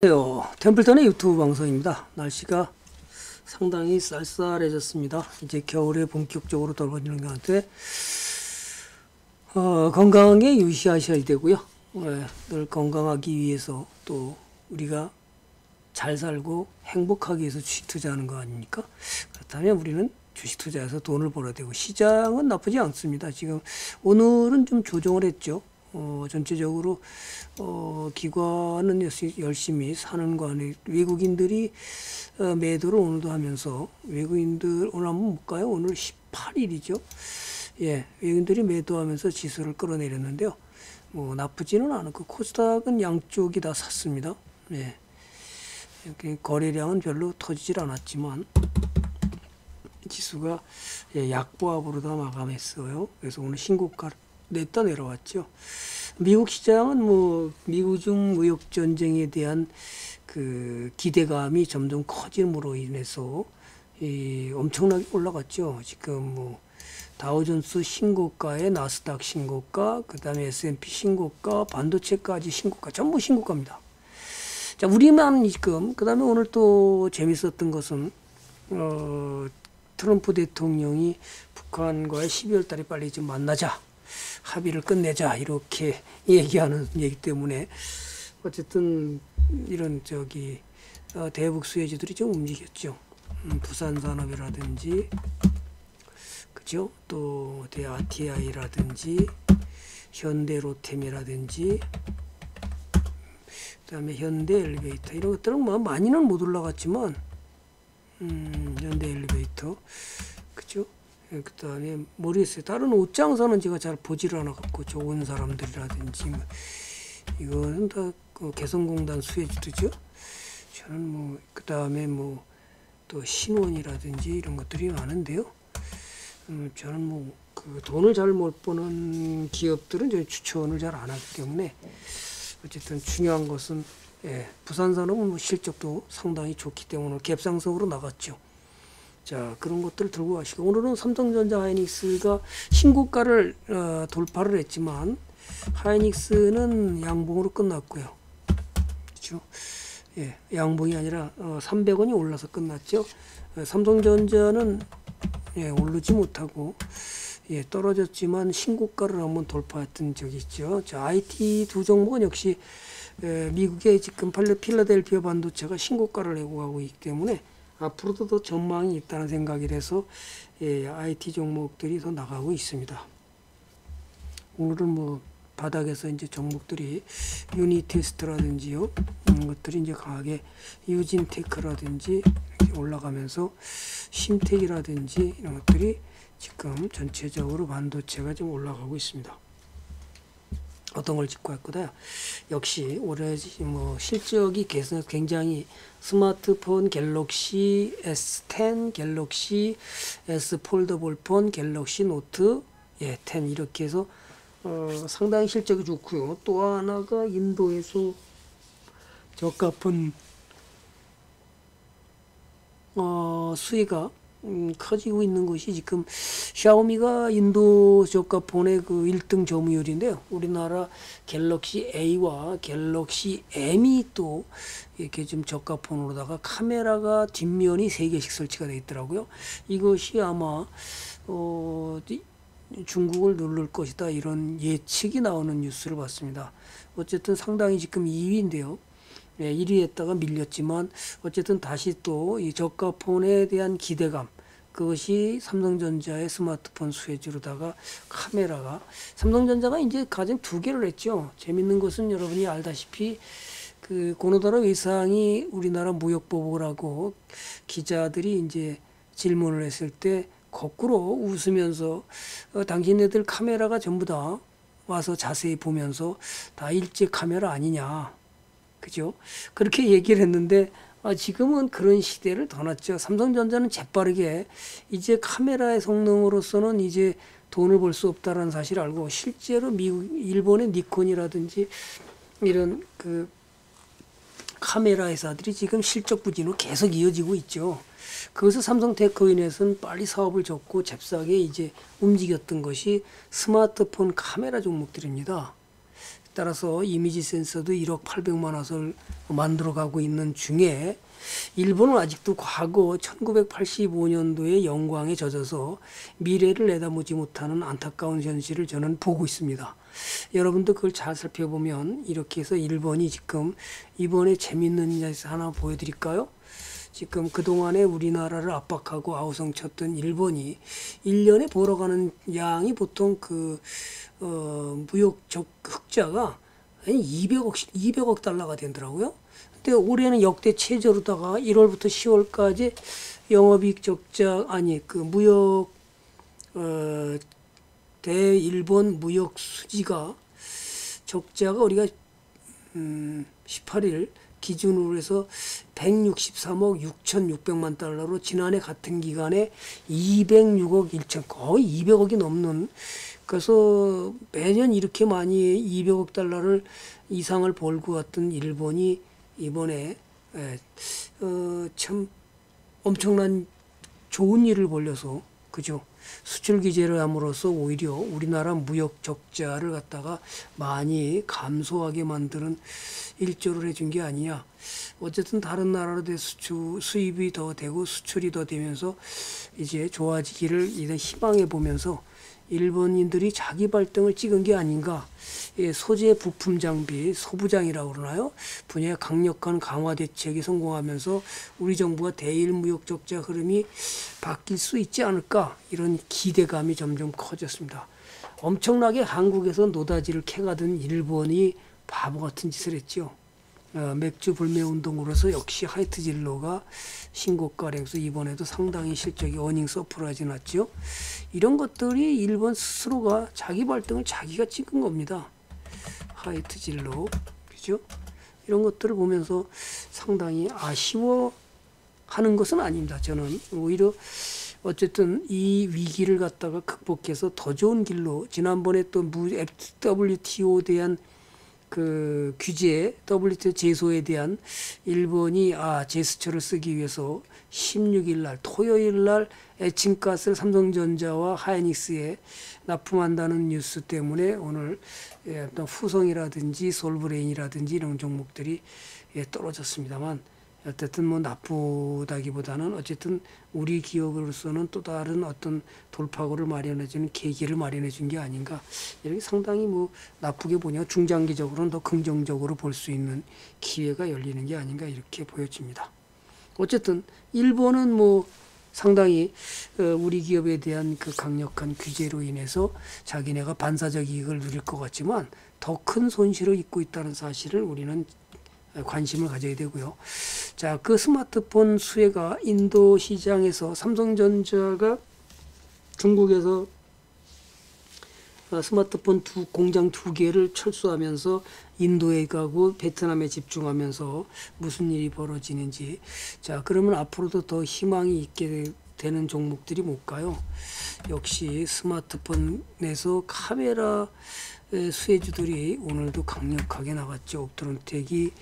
안녕하세요. 템플턴의 유튜브 방송입니다. 날씨가 상당히 쌀쌀해졌습니다. 이제 겨울에 본격적으로 돌아버리는 것 같아. 어, 건강하게 유지하셔야 되고요. 네, 늘 건강하기 위해서 또 우리가 잘 살고 행복하기 위해서 주식 투자하는 거 아닙니까? 그렇다면 우리는 주식 투자해서 돈을 벌어야 되고 시장은 나쁘지 않습니다. 지금 오늘은 좀 조정을 했죠. 어, 전체적으로 어, 기관은 열심히, 사는 거 안에 외국인들이 어, 매도를 오늘도 하면서 외국인들 오늘 한번 볼까요? 오늘 18일이죠. 예, 외국인들이 매도하면서 지수를 끌어내렸는데요. 뭐 나쁘지는 않고 코스닥은 양쪽이 다 샀습니다. 예. 거래량은 별로 터지질 않았지만 지수가 예, 약보합으로 다 마감했어요. 그래서 오늘 신고가 냈다 내려왔죠. 미국 시장은 뭐 미국 중 무역 전쟁에 대한 그 기대감이 점점 커짐으로 인해서 이 엄청나게 올라갔죠. 지금 뭐 다우존스 신고가에 나스닥 신고가, 그다음에 S&P 신고가, 반도체까지 신고가 전부 신고가입니다. 자, 우리만 지금 그다음에 오늘 또 재밌었던 것은 어 트럼프 대통령이 북한과의 12월 달에 빨리 좀 만나자. 합의를 끝내자 이렇게 얘기하는 얘기 때문에 어쨌든 이런 저기 어, 대북 수혜주들이 좀 움직였죠. 음, 부산 산업이라든지 그죠? 또 대아티아이라든지 현대로템이라든지 그다음에 현대 엘리베이터 이런 것들은 뭐 많이는 못 올라갔지만 음, 현대 엘리베이터 예, 그 다음에 모르겠어요. 다른 옷장사는 제가 잘 보지를 않아 갖고 좋은 사람들이라든지 뭐 이거는 다 그 개성공단 수혜주도죠. 저는 뭐 그 다음에 뭐 또 신원이라든지 이런 것들이 많은데요. 음, 저는 뭐 그 돈을 잘 못 버는 기업들은 저 추천을 잘 안 하기 때문에 어쨌든 중요한 것은 예, 부산 산업은 뭐 실적도 상당히 좋기 때문에 갭상승으로 나갔죠. 자 그런 것들을 들고 가시고 오늘은 삼성전자 하이닉스가 신고가를 어, 돌파를 했지만 하이닉스는 양봉으로 끝났고요. 그렇죠? 예, 양봉이 아니라 어, 300원이 올라서 끝났죠. 어, 삼성전자는 예, 오르지 못하고 예, 떨어졌지만 신고가를 한번 돌파했던 적이 있죠. 자, IT 두 종목은 역시 에, 미국의 지금 필라델피아 반도체가 신고가를 내고 가고 있기 때문에 앞으로도 더 전망이 있다는 생각이 돼서 예, IT 종목들이 더 나가고 있습니다. 오늘은 뭐 바닥에서 이제 종목들이 유니테스트라든지요 이런 것들이 이제 강하게 유진테크라든지 올라가면서 심텍이라든지 이런 것들이 지금 전체적으로 반도체가 좀 올라가고 있습니다. 어떤 걸 짚고 할 거다. 역시 올해 뭐 실적이 굉장히 스마트폰 갤럭시 S10, 갤럭시 S foldable 폰, 갤럭시 노트 예, 10 이렇게 해서 어, 상당히 실적이 좋고요. 또 하나가 인도에서 저가폰 어, 수요가 음, 커지고 있는 것이 지금 샤오미가 인도 저가 폰의 그 1등 점유율인데요. 우리나라 갤럭시 A와 갤럭시 M이 또 이렇게 좀 저가 폰으로다가 카메라가 뒷면이 3개씩 설치가 되어 있더라고요. 이것이 아마 어, 중국을 누를 것이다 이런 예측이 나오는 뉴스를 봤습니다. 어쨌든 상당히 지금 2위인데요. 예, 1위 했다가 밀렸지만 어쨌든 다시 또 이 저가 폰에 대한 기대감 그것이 삼성전자의 스마트폰 수혜주로다가 카메라가 삼성전자가 이제 가장 두 개를 했죠. 재밌는 것은 여러분이 알다시피 그 고노다라 외상이 우리나라 무역보복을 하고 기자들이 이제 질문을 했을 때 거꾸로 웃으면서 어, 당신네들 카메라가 전부 다 와서 자세히 보면서 다 일제 카메라 아니냐 그죠? 그렇게 얘기를 했는데 아, 지금은 그런 시대를 떠났죠. 삼성전자는 재빠르게 이제 카메라의 성능으로서는 이제 돈을 벌 수 없다라는 사실을 알고 실제로 미국, 일본의 니콘이라든지 이런 그 카메라 회사들이 지금 실적 부진으로 계속 이어지고 있죠. 그것을 삼성테크인에서는 빨리 사업을 접고 잽싸게 이제 움직였던 것이 스마트폰 카메라 종목들입니다. 따라서 이미지 센서도 1억 800만 화소를 만들어가고 있는 중에 일본은 아직도 과거 1985년도의 영광에 젖어서 미래를 내다보지 못하는 안타까운 현실을 저는 보고 있습니다. 여러분도 그걸 잘 살펴보면 이렇게 해서 일본이 지금 이번에 재밌는 뉴스 하나 보여드릴까요? 지금 그동안에 우리나라를 압박하고 아우성 쳤던 일본이 1년에 벌어가는 양이 보통 그, 어, 무역 적 흑자가 200억, 200억 달러가 되더라고요. 근데 올해는 역대 최저로다가 1월부터 10월까지 영업이익 적자, 아니, 그 무역, 어, 대일본 무역 수지가 적자가 우리가 음, 18일 기준으로 해서 163억 6,600만 달러로 지난해 같은 기간에 206억 1천 거의 200억이 넘는 그래서 매년 이렇게 많이 200억 달러를 이상을 벌고 왔던 일본이 이번에 에, 어, 참 엄청난 좋은 일을 벌려서 그죠 수출 규제를 함으로써 오히려 우리나라 무역 적자를 갖다가 많이 감소하게 만드는 일조를 해준 게 아니냐. 어쨌든 다른 나라로 수출 수입이 더 되고 수출이 더 되면서 이제 좋아지기를 이제 희망해 보면서 일본인들이 자기 발등을 찍은 게 아닌가. 예, 소재 부품 장비 소부장이라고 그러나요? 분야의 강력한 강화 대책이 성공하면서 우리 정부가 대일 무역 적자 흐름이 바뀔 수 있지 않을까 이런 기대감이 점점 커졌습니다. 엄청나게 한국에서 노다지를 캐가던 일본이 바보 같은 짓을 했죠. 어, 맥주 불매 운동으로서 역시 하이트 진로가 신고가량에서 이번에도 상당히 실적이 earning surprise 났죠. 이런 것들이 일본 스스로가 자기 발등을 자기가 찍은 겁니다. 하이트 진로 그죠? 이런 것들을 보면서 상당히 아쉬워 하는 것은 아닙니다. 저는 오히려 어쨌든 이 위기를 갖다가 극복해서 더 좋은 길로 지난번에 또 WTO 대한 그 규제 WTO 제소에 대한 일본이 아 제스처를 쓰기 위해서 16일 날 토요일 날 에칭가스를 삼성전자와 하이닉스에 납품한다는 뉴스 때문에 오늘 예, 후성이라든지 솔브레인이라든지 이런 종목들이 예, 떨어졌습니다만 어쨌든 뭐 나쁘다기보다는 어쨌든 우리 기업으로서는 또 다른 어떤 돌파구를 마련해주는 계기를 마련해준 게 아닌가 이렇게 상당히 뭐 나쁘게 보냐 중장기적으로는 더 긍정적으로 볼 수 있는 기회가 열리는 게 아닌가 이렇게 보여집니다. 어쨌든 일본은 뭐 상당히 어, 우리 기업에 대한 그 강력한 규제로 인해서 자기네가 반사적 이익을 누릴 것 같지만 더 큰 손실을 입고 있다는 사실을 우리는 관심을 가져야 되고요. 자, 그 스마트폰 수혜가 인도 시장에서 삼성전자가 중국에서 어, 스마트폰 두 공장 두 개를 철수하면서 인도에 가고 베트남에 집중하면서 무슨 일이 벌어지는지 자 그러면 앞으로도 더 희망이 있게 되는 종목들이 뭘까요? 역시 스마트폰에서 카메라 수혜주들이 오늘도 강력하게 나갔죠. 옵트론텍이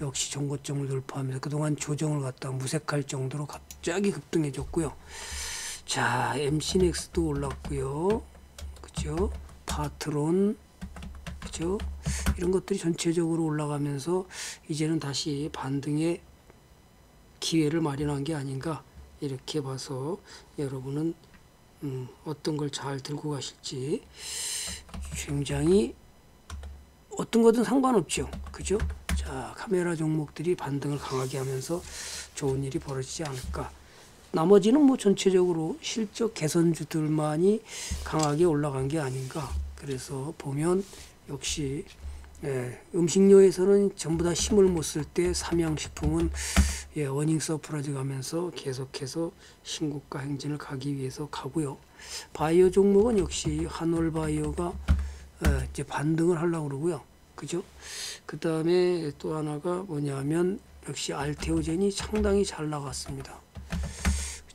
역시 정고점을 돌파하면서 그동안 조정을 갖다 무색할 정도로 갑자기 급등해졌고요. 자, MC넥스도 올랐고요. 그죠? 파트론 그죠? 이런 것들이 전체적으로 올라가면서 이제는 다시 반등의 기회를 마련한 게 아닌가 이렇게 봐서 여러분은 음, 어떤 걸 잘 들고 가실지 굉장히 어떤 거든 상관없죠. 그죠? 자, 카메라 종목들이 반등을 강하게 하면서 좋은 일이 벌어지지 않을까. 나머지는 뭐 전체적으로 실적 개선주들만이 강하게 올라간 게 아닌가. 그래서 보면 역시 예, 음식료에서는 전부 다 힘을 못 쓸 때 삼양식품은 예, earning surprise 가면서 계속해서 신고가 행진을 가기 위해서 가고요. 바이오 종목은 역시 한올바이오가 예, 이제 반등을 하려고 그러고요. 그죠? 그 다음에 또 하나가 뭐냐면 역시 알테오젠이 상당히 잘 나갔습니다.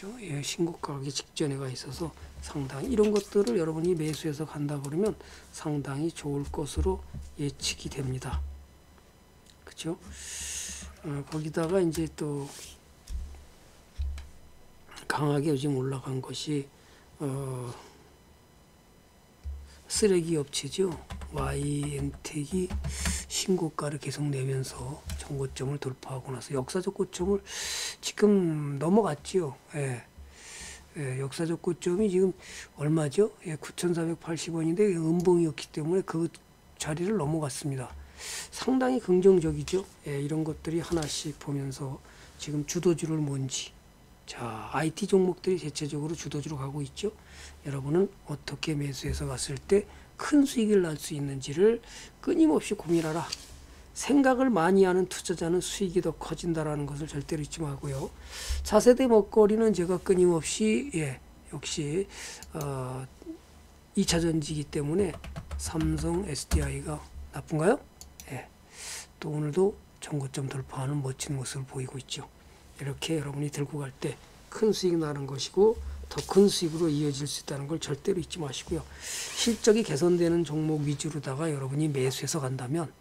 그죠? 예, 신고가 가기 직전에 가 있어서 상당히 이런 것들을 여러분이 매수해서 간다 그러면 상당히 좋을 것으로 예측이 됩니다. 그죠? 어, 거기다가 이제 또 강하게 요즘 올라간 것이 어, 쓰레기 업체죠. YN텍이 신고가를 계속 내면서 정고점을 돌파하고 나서 역사적 고점을 지금 넘어갔지요. 예. 예, 역사적 고점이 지금 얼마죠? 예, 9,480원인데 음봉이었기 때문에 그 자리를 넘어갔습니다. 상당히 긍정적이죠. 예, 이런 것들이 하나씩 보면서 지금 주도주를 뭔지 자 IT 종목들이 대체적으로 주도주로 가고 있죠. 여러분은 어떻게 매수해서 갔을 때 큰 수익을 날 수 있는지를 끊임없이 고민하라. 생각을 많이 하는 투자자는 수익이 더 커진다라는 것을 절대로 잊지 말고요. 차세대 먹거리는 제가 끊임없이 예 역시 어 2차 전지기 때문에 삼성 SDI가 나쁜가요? 예. 또 오늘도 정고점 돌파하는 멋진 모습을 보이고 있죠. 이렇게 여러분이 들고 갈 때 큰 수익 나는 것이고 더 큰 수익으로 이어질 수 있다는 걸 절대로 잊지 마시고요. 실적이 개선되는 종목 위주로다가 여러분이 매수해서 간다면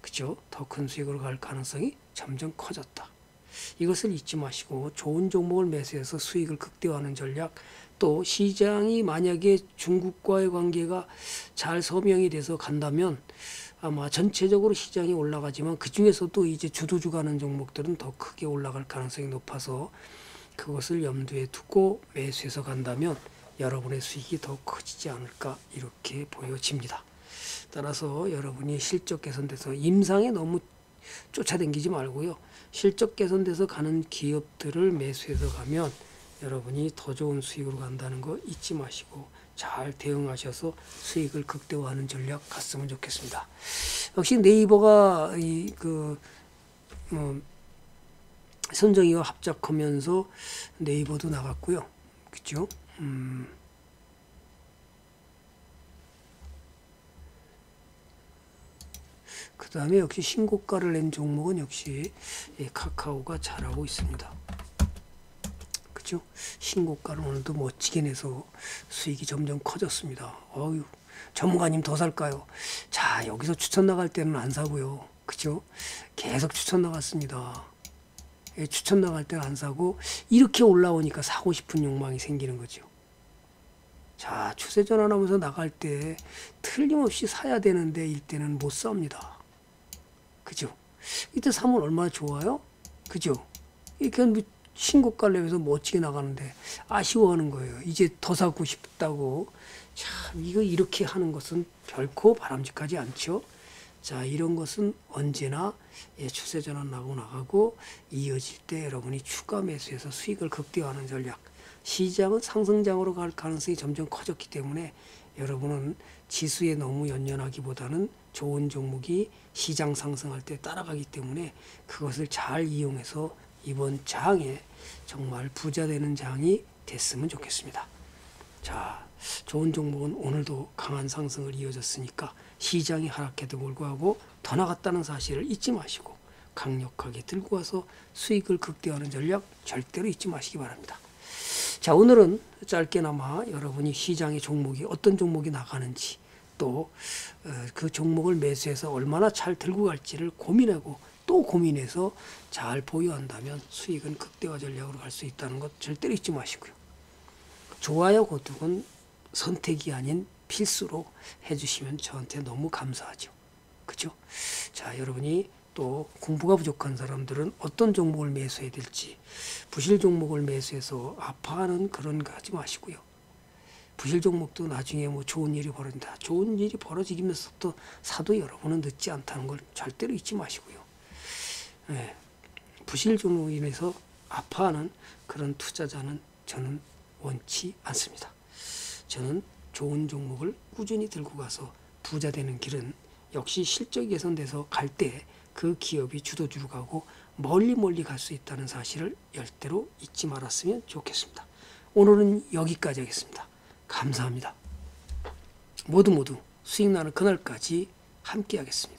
그죠? 더 큰 수익으로 갈 가능성이 점점 커졌다. 이것을 잊지 마시고 좋은 종목을 매수해서 수익을 극대화하는 전략 또 시장이 만약에 중국과의 관계가 잘 서명이 돼서 간다면 아마 전체적으로 시장이 올라가지만 그 중에서도 이제 주도주 가는 종목들은 더 크게 올라갈 가능성이 높아서 그것을 염두에 두고 매수해서 간다면 여러분의 수익이 더 커지지 않을까 이렇게 보여집니다. 따라서 여러분이 실적 개선돼서 임상에 너무 쫓아다니지 말고요. 실적 개선돼서 가는 기업들을 매수해서 가면 여러분이 더 좋은 수익으로 간다는 거 잊지 마시고 잘 대응하셔서 수익을 극대화하는 전략 갔으면 좋겠습니다. 역시 네이버가 이그 뭐 선정이와 합작하면서 네이버도 나갔고요. 그죠? 음. 그 다음에 역시 신고가를 낸 종목은 역시 예, 카카오가 잘하고 있습니다. 그죠? 신고가를 오늘도 멋지게 내서 수익이 점점 커졌습니다. 어유 전문가님 더 살까요? 자, 여기서 추천 나갈 때는 안 사고요. 그죠? 계속 추천 나갔습니다. 예, 추천 나갈 때는 안 사고 이렇게 올라오니까 사고 싶은 욕망이 생기는 거죠. 자, 추세 전환하면서 나갈 때 틀림없이 사야 되는데 이때는 못 삽니다. 그죠? 이때 사면 얼마나 좋아요? 그죠? 이렇게 뭐 신고가 내면서 멋지게 나가는데 아쉬워하는 거예요. 이제 더 사고 싶다고. 참, 이거 이렇게 하는 것은 결코 바람직하지 않죠. 자, 이런 것은 언제나 예, 추세 전환 나고 나가고 이어질 때 여러분이 추가 매수해서 수익을 극대화하는 전략. 시장은 상승장으로 갈 가능성이 점점 커졌기 때문에 여러분은 지수에 너무 연연하기보다는 좋은 종목이 시장 상승할 때 따라가기 때문에 그것을 잘 이용해서 이번 장에 정말 부자 되는 장이 됐으면 좋겠습니다. 자, 좋은 종목은 오늘도 강한 상승을 이어졌으니까 시장이 하락해도 불구하고 더 나갔다는 사실을 잊지 마시고 강력하게 들고 와서 수익을 극대화하는 전략 절대로 잊지 마시기 바랍니다. 자, 오늘은 짧게나마 여러분이 시장의 종목이 어떤 종목이 나가는지 또 그 종목을 매수해서 얼마나 잘 들고 갈지를 고민하고 또 고민해서 잘 보유한다면 수익은 극대화 전략으로 갈 수 있다는 것 절대로 잊지 마시고요. 좋아요, 구독은 선택이 아닌 필수로 해주시면 저한테 너무 감사하죠. 그죠? 자, 여러분이 또 공부가 부족한 사람들은 어떤 종목을 매수해야 될지 부실 종목을 매수해서 아파하는 그런 거 하지 마시고요. 부실 종목도 나중에 뭐 좋은 일이 벌어진다. 좋은 일이 벌어지면서 또 사도 여러분은 늦지 않다는 걸 절대로 잊지 마시고요. 네. 부실 종목으로 인해서 아파하는 그런 투자자는 저는 원치 않습니다. 저는 좋은 종목을 꾸준히 들고 가서 부자 되는 길은 역시 실적이 개선돼서 갈 때 그 기업이 주도주로 가고 멀리 멀리 갈 수 있다는 사실을 열대로 잊지 말았으면 좋겠습니다. 오늘은 여기까지 하겠습니다. 감사합니다. 모두 모두 수익 나는 그날까지 함께 하겠습니다.